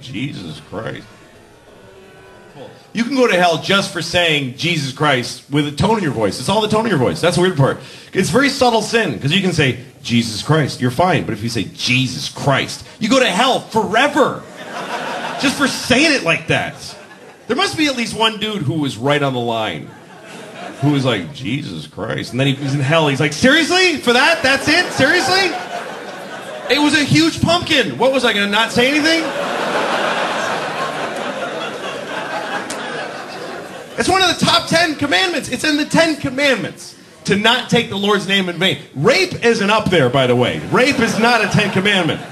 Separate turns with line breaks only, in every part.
Jesus Christ. You can go to hell just for saying Jesus Christ with a tone in your voice. It's all the tone in your voice. That's the weird part. It's very subtle sin because you can say Jesus Christ, you're fine. But if you say Jesus Christ, you go to hell forever just for saying it like that. There must be at least one dude who was right on the line. Who was like, Jesus Christ. And then he was in hell. He's like, seriously? For that? That's it? Seriously? It was a huge pumpkin. What was I going to not say anything? It's one of the top 10 commandments. It's in the 10 commandments to not take the Lord's name in vain. Rape isn't up there, by the way. Rape is not a 10 commandment.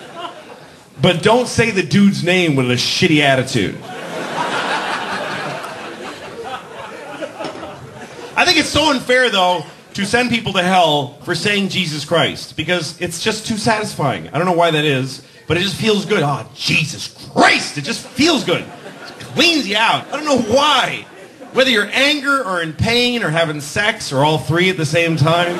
But don't say the dude's name with a shitty attitude. I think it's so unfair, though, to send people to hell for saying Jesus Christ because it's just too satisfying. I don't know why that is, but it just feels good. Oh, Jesus Christ! It just feels good. It cleans you out. I don't know why. Whether you're anger or in pain or having sex or all three at the same time.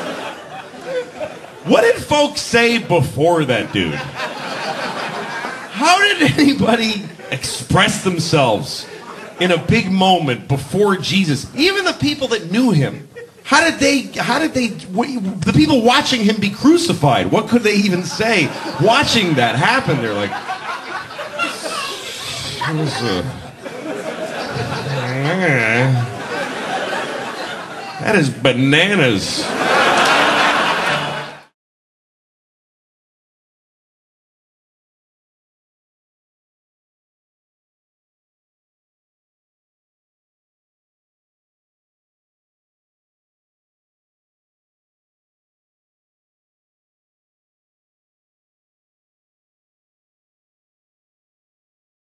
What did folks say before that dude? How did anybody express themselves in a big moment before Jesus? Even the people that knew him. How did they, how did they, the people watching him be crucified, what could they even say watching that happen? They're like, that is bananas.